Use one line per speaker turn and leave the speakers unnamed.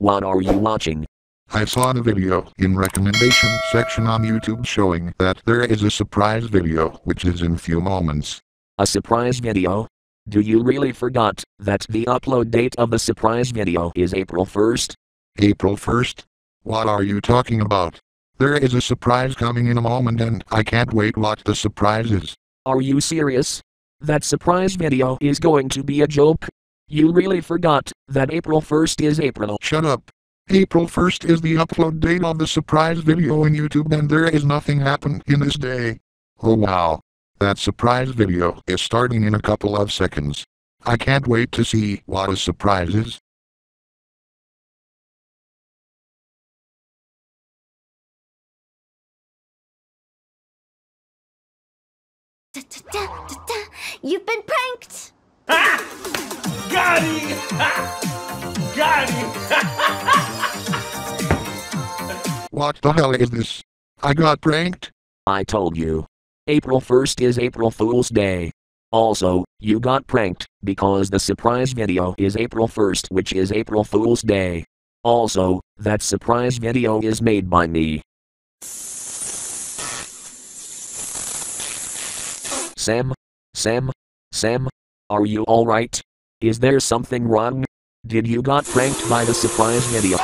What are you watching?
I saw the video in recommendation section on YouTube showing that there is a surprise video which is in few moments.
A surprise video? Do you really forgot that the upload date of the surprise video is April 1st?
April 1st? What are you talking about? There is a surprise coming in a moment and I can't wait what the surprise is.
Are you serious? That surprise video is going to be a joke? You really forgot that April 1st is April.
Shut up. April 1st is the upload date of the surprise video in YouTube and there is nothing happened in this day. Oh wow. That surprise video is starting in a couple of seconds. I can't wait to see what a surprise is.
Da, da, da, da, da. You've been pranked! Ah!
Got him! Got him!
What the hell is this? I got pranked?
I told you. April 1st is April Fool's Day. Also, you got pranked because the surprise video is April 1st, which is April Fool's Day. Also, that surprise video is made by me. Sam? Sam? Sam? Are you alright? Is there something wrong? Did you got pranked by the surprise video?